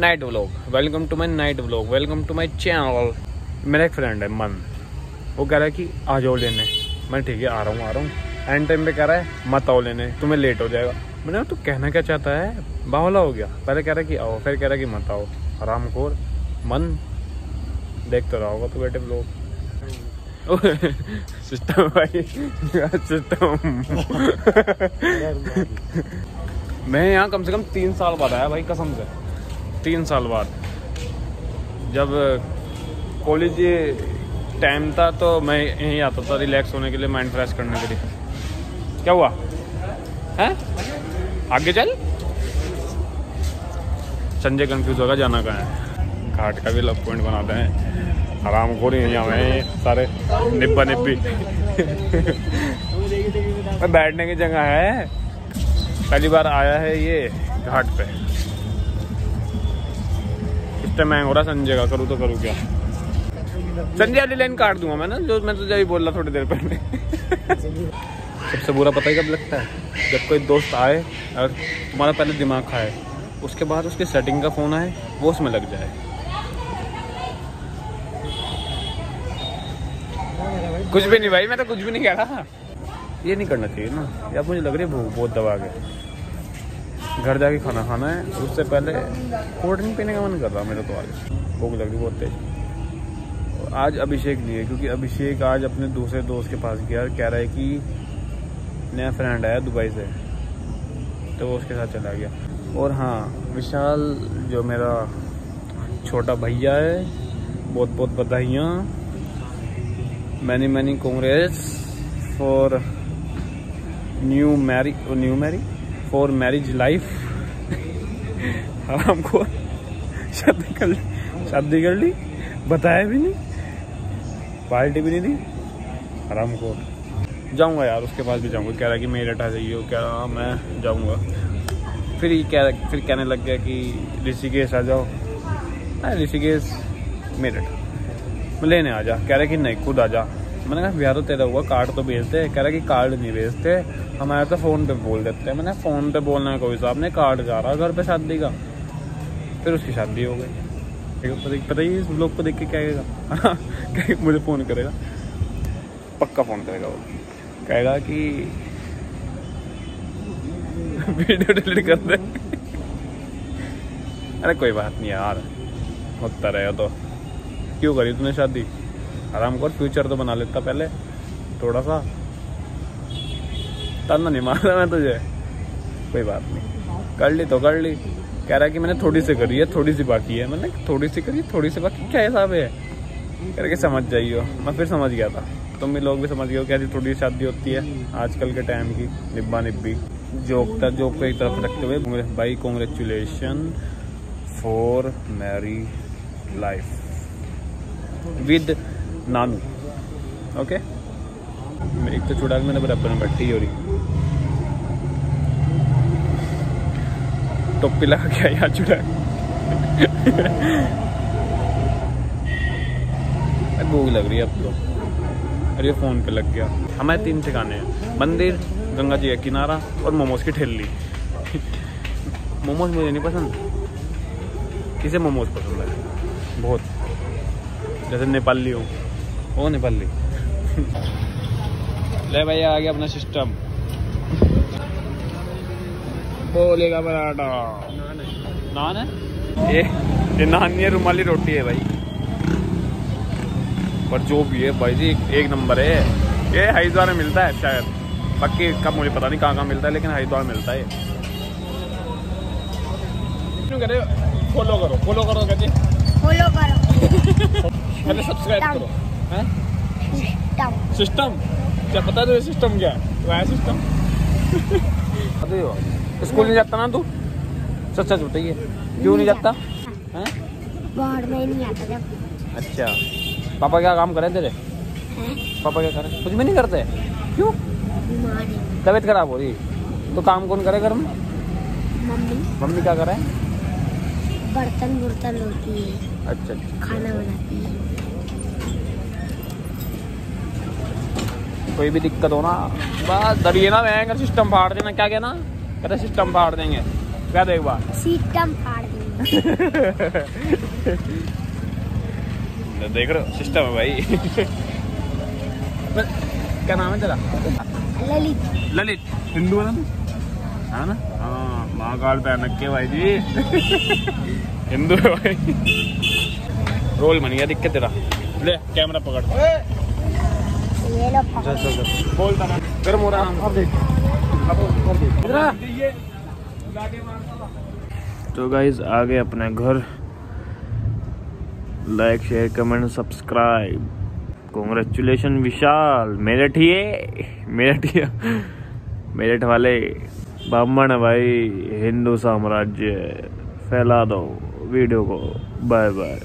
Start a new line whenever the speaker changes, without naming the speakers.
Night vlog welcome to my night vlog welcome to my channel मेरा एक friend है मन। वो कह रहा है कि आ जाओ लेने। मैं ठीक है आ रहा हूँ आ रहा हूँ। एंड टाइम पे कह रहा है मत आओ लेने। तुम्हें लेट हो जाएगा। मैंने कहा, तू कहना क्या चाहता है? बावला हो गया। पहले कह रहा है कि आओ फिर कह रहा है कि मत आओ। आराम खोर मन। देख तो रहा होगा तू बेटे व्लॉग सिस्टम भाई सिस्टम। मैं यहाँ कम से कम तीन साल बाद आया भाई कसम से। तीन साल बाद। जब कॉलेज टाइम था तो मैं यहीं आता था रिलैक्स होने के लिए माइंड फ्रेश करने के लिए। क्या हुआ? है? आगे चल। संजय कंफ्यूज होगा, जाना कहाँ है? घाट का भी लव पॉइंट बनाते हैं। आराम खोरी हैं यहाँ में सारे निब्बा निब्बी। बैठने की जगह है। पहली बार आया है ये घाट पे। इस टाइम मैं हो रहा संजय का, करूँ तो करूँ क्या? संजय वाली लाइन काट दूँगा मैं ना, जो मैं तुझे अभी बोल रहा थोड़ी देर पहले। सबसे बुरा पता ही कब लगता है? जब कोई दोस्त आए और तुम्हारा पहले दिमाग खाए, उसके बाद उसकी सेटिंग का फ़ोन आए, वो उसमें लग जाए। कुछ भी नहीं भाई, मैं तो कुछ भी नहीं कह रहा। ये नहीं करना चाहिए ना। यार मुझे लग रही है, बहुत दबा के घर जाके खाना खाना है। उससे पहले कोल्ड ड्रिंक पीने का मन कर रहा मेरा तो आज। भूख लग रही बहुत तेज। आज अभिषेक नहीं है, क्योंकि अभिषेक आज अपने दूसरे दोस्त के पास गया कह रहा है कि नया फ्रेंड आया दुबई से। तो वो उसके साथ चला गया। और हाँ विशाल जो मेरा छोटा भैया है, बहुत बहुत बधाइयाँ। Many many congrats for new marry new marry for marriage life हमको शादी कर ली। शादी कर ली। बताया भी नहीं। पार्टी भी नहीं दी। आराम को जाऊँगा यार, उसके पास भी जाऊँगा। कह रहा कि मेरे अठा चाहिए हो कह रहा मैं जाऊँगा। फिर ये कह फिर कहने लग गया कि, ऋषिकेश आ जाओ। हाँ ऋषिकेश, मेरठ। लेने आ जा। कह रहा कि नहीं, खुद आ जा। मैंने कहा भैया तो तेरा हुआ कार्ड तो भेजते कह रहा कि कार्ड नहीं भेजते। हमारे तो फ़ोन पे बोल देते हैं। मैंने फ़ोन पे बोलना का कोई साहब ने कार्ड जा रहा, घर पे शादी का। फिर उसकी शादी हो गई। पता ही इस लोग को देख के क्या कहेगा? मुझे फ़ोन करेगा। पक्का फ़ोन करेगा वो। कहेगा कि वीडियो डिलीट कर दे। अरे, कोई बात नहीं यार। होता रहेगा तो। क्यों करी तूने शादी? आराम कर फ्यूचर तो बना लेता पहले। थोड़ा सा ताना नहीं मारा मैं तुझे। कोई बात नहीं। कर ली तो कर ली। कह रहा है कि मैंने थोड़ी सी करी है, थोड़ी सी बाकी है। मैंने थोड़ी सी करी, थोड़ी सी बाकी, क्या हिसाब है? करके समझ जाइयो। मैं फिर समझ गया था। तुम भी लोग भी समझ गए कैसी थोड़ी शादी होती है, आजकल के टाइम की निब्बा निब्बी जोक था, जोक को एक तरफ़ रखते हुए भाई congratulation for marry life with Nanu. Okay एक तो चुड़ा मैंने बराबर में बैठी हो रही टोपी लगा के आया चुड़ा भूख लग रही है अब तो। अरे फ़ोन पे लग गया। हमारे तीन ठिकाने हैं। मंदिर, गंगा जी का किनारा और मोमोज की ठेली। मोमोज मुझे नहीं पसंद। किसे मोमोज पसंद है? बहुत। जैसे नेपाली हो। ओ नेपाली ले भैया आ गया अपना सिस्टम बोलेगा पराठा। नान है? ये ये नान नहीं है रुमाली रोटी है भाई। पर जो भी है भाई जी एक, एक नंबर है। ये हरिद्वार में मिलता है शायद। बाकी कब मुझे पता नहीं कहाँ कहाँ मिलता है लेकिन हरिद्वार मिलता है। करे फॉलो करो फॉलो करो कहते
फॉलो करो।
पहले सब्सक्राइब करो।
सिस्टम
सिस्टम क्या पता तुझे सिस्टम क्या है? वो है सिस्टम अरे स्कूल नहीं जाता ना तू? सच सच बताइए क्यों नहीं जाता? हैं?
बाहर में नहीं आता जब।
अच्छा. पापा क्या काम करे तेरे?
हैं?
पापा क्या करे कुछ भी नहीं करते? क्यों? तबीयत खराब हो रही तो काम कौन करे घर में?
मम्मी।
मम्मी क्या करे
बर्तन बुर्तन होती है।
अच्छा अच्छा
खाना बनाती है।
कोई भी दिक्कत हो ना। बस डरिए ना मैं सिस्टम फाड़ देना क्या कहना? कहते सिस्टम फाड़ देंगे। क्या देख बार
सिस्टम फाड़ देंगे।
देख रहे हो सिस्टम है भाई। क्या नाम है तेरा?
ललित।
ललित। हिंदू है ना है ना? हाँ महाकाल पहन रखे भाई जी। हिंदू है भाई। रोल बन गया दिक्कत तेरा। ले कैमरा पकड़।
ये लो पकड़।
बोल गर्म हो रहा है अब देख। तो गाइज़ आ। गए अपने घर। Like share comment subscribe congratulation Vishal. Meerut ही है मेरठ ही मेरठ वाले ब्राह्मण भाई हिंदू साम्राज्य। फैला दो। वीडियो को। Bye bye